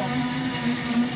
Obrigada.